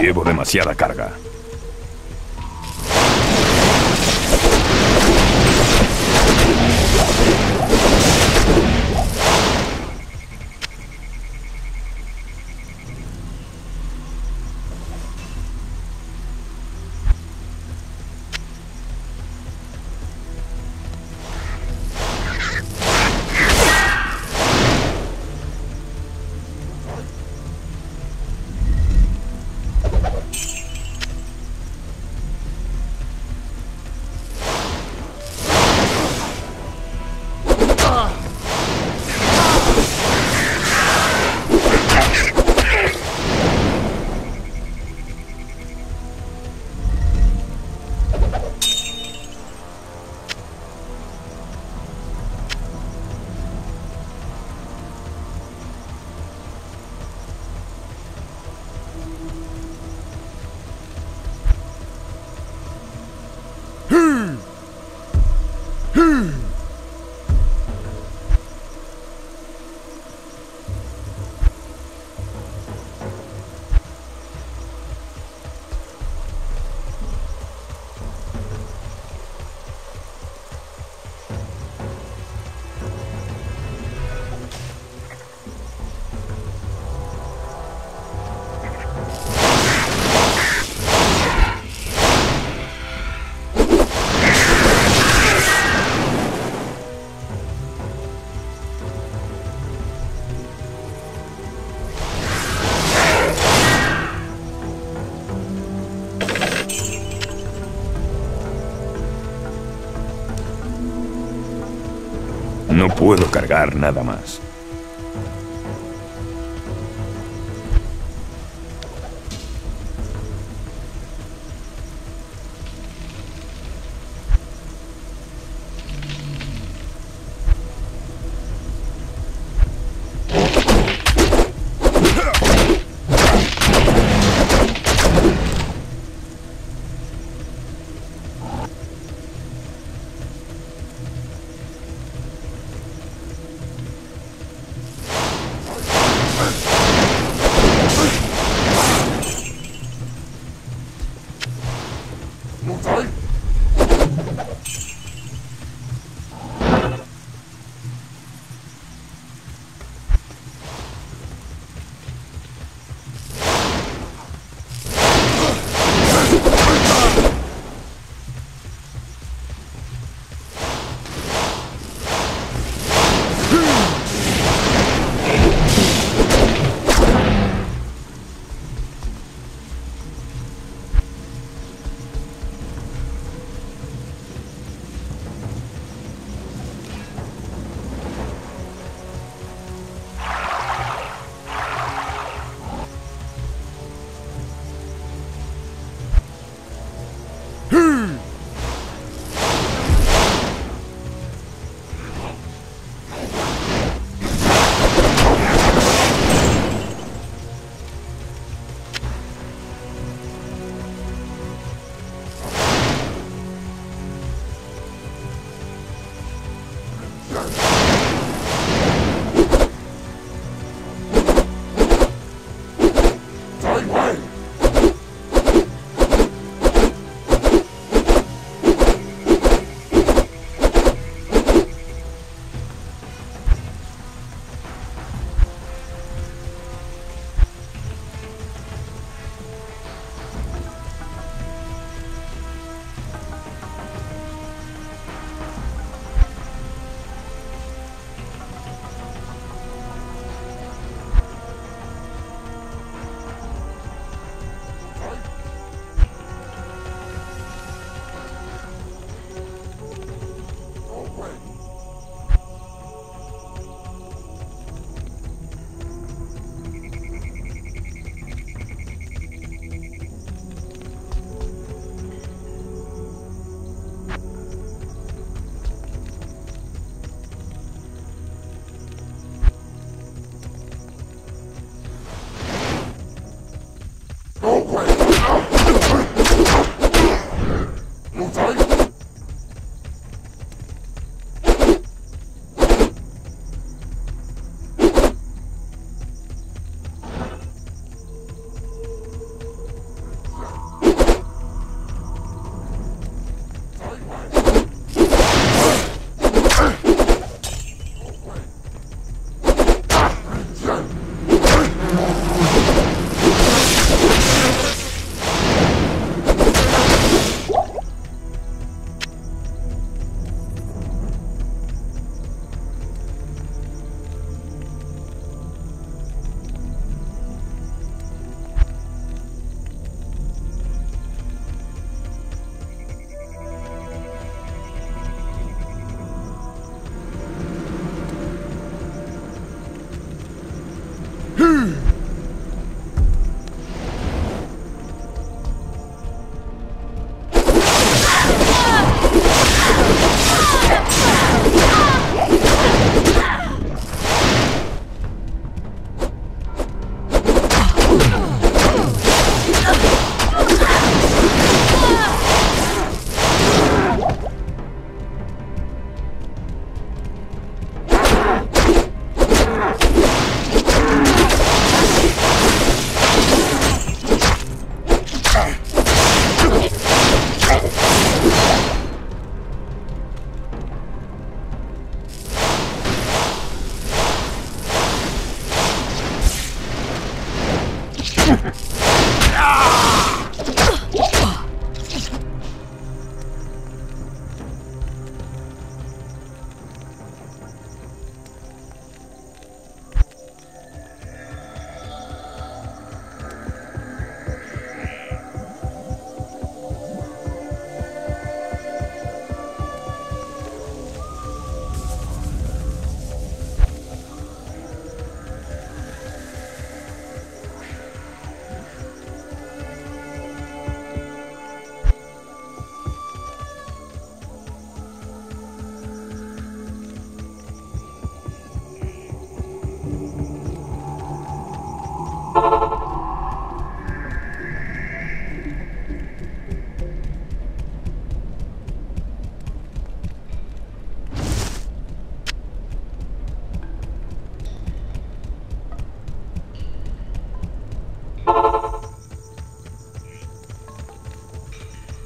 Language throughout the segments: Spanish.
Llevo demasiada carga. No puedo cargar nada más.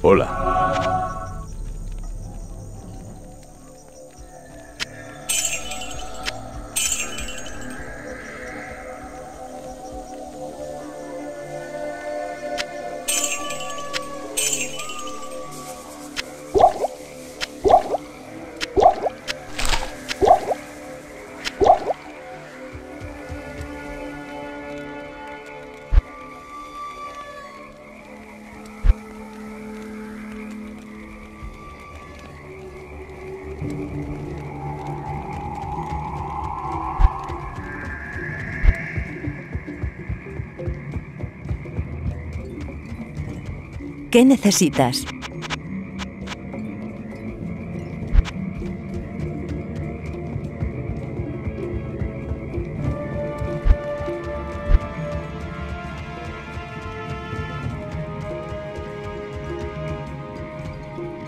Hola. ¿Qué necesitas?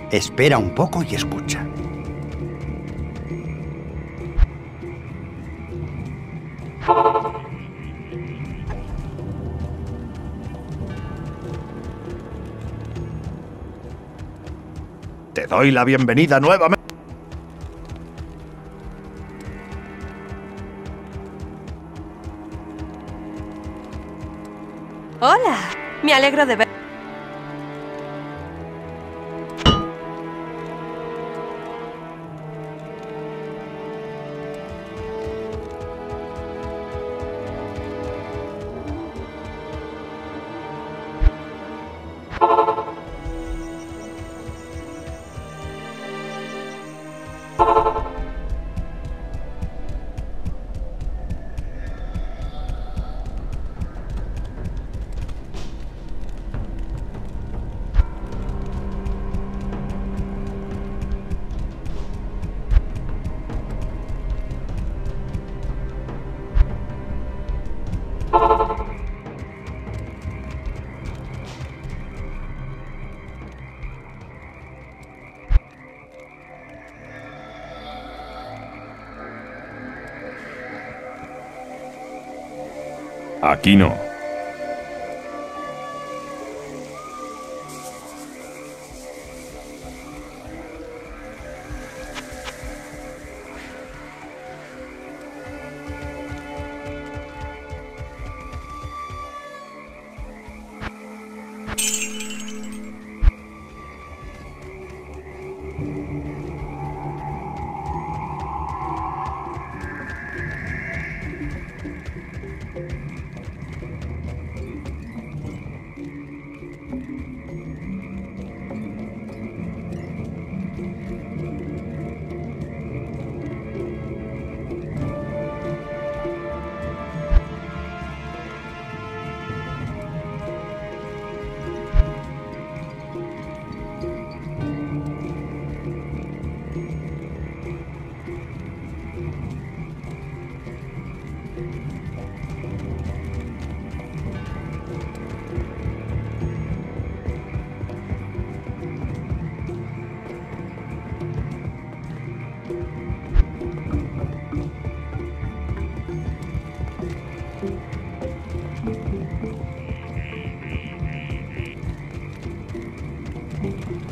Espera un poco y escucha. Te doy la bienvenida nuevamente. Hola, me alegro de ver. Aquí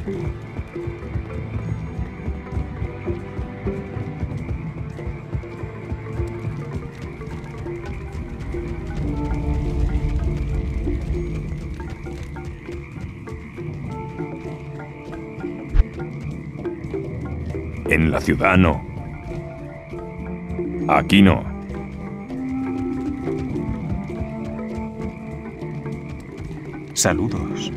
En la ciudad no. Aquí no. Saludos.